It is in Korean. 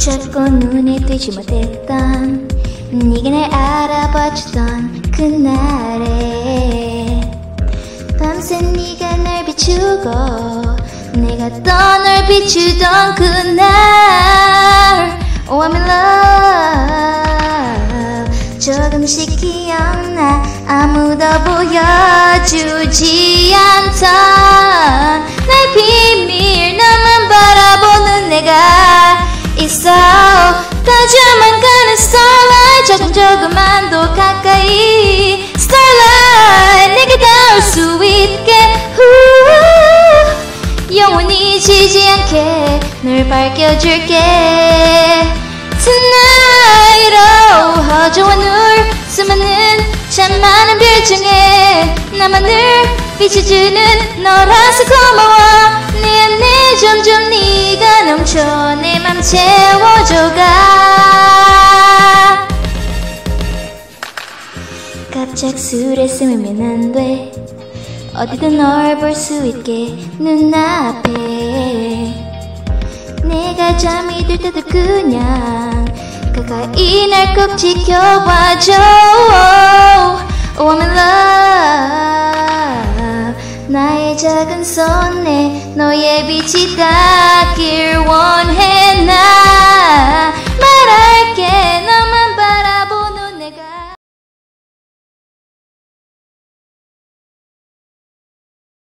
자꾸 눈에 띄지 못했던 네가 날 알아봐주던 그날에 밤새 네가 날 비추고 내가 또널 비추던 그날 Oh I'm in love. 조금씩 기억나 아무도 보여주지 않던 있어. 다져만 가는 starlight. 조금 조금만 더 가까이. starlight 내게 닿을 수 있게. 후, 영원히 지지 않게 널 밝혀줄게. Tonight oh 허저와 nur 수많은 참 많은 별 중에 나만을 비춰주는 너라서 고마워 채워줘가 갑작스레 스으면 안 돼. 어디든 널 볼 수 있게 눈앞에. 내가 잠이 들 때도 그냥 가까이 날 꼭 지켜봐줘. Oh I'm in love. 나의 작은 손에 너의 빛이 닿길 원해